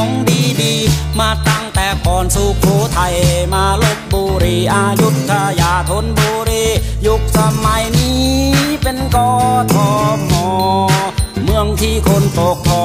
ของดีๆ มาตั้งแต่ก่อนสุโขทัยมาลบบุรีอายุทยาทนบุรียุคสมัยนี้เป็นกทมเมืองที่คนตกทอ